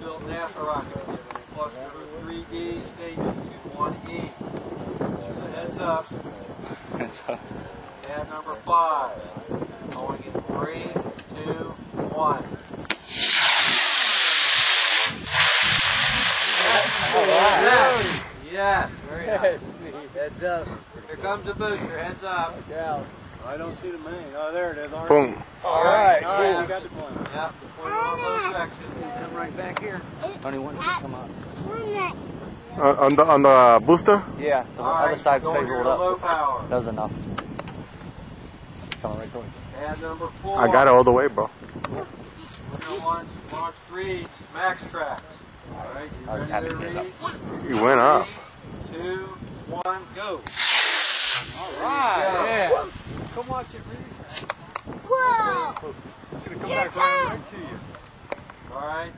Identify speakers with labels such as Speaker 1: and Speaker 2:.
Speaker 1: built NASA rocket with a cluster of 3D stages to 1E. Just a heads up.
Speaker 2: It's, uh,
Speaker 1: Pad number five. Going in three, two, one. Yes, yes, very nice. Heads up. Here comes the booster. Heads up.
Speaker 3: I don't see the main. Oh, there it is. All right.
Speaker 2: boom.
Speaker 1: All right,
Speaker 3: All right,
Speaker 1: cool.
Speaker 3: I got the point.
Speaker 1: Yep, before you on both sections.
Speaker 3: Come right back here.
Speaker 2: Only one can come out.
Speaker 4: Uh, on the on the booster?
Speaker 2: Yeah, the
Speaker 1: All
Speaker 2: other
Speaker 1: right,
Speaker 2: side
Speaker 1: going
Speaker 2: stayed
Speaker 1: here
Speaker 2: rolled up.
Speaker 1: low power.
Speaker 2: That was enough. Coming right towards you.
Speaker 1: Number four.
Speaker 4: I got it all the way, bro.
Speaker 1: Winner one, launch three, max tracks. All right, you ready
Speaker 2: happy
Speaker 1: to
Speaker 2: to get
Speaker 1: read?
Speaker 4: You went up.
Speaker 1: Three, two, one, go.
Speaker 3: All right. Yeah. Come watch it read.
Speaker 5: Whoa!
Speaker 3: It's gonna come back right, right to you.
Speaker 1: All right,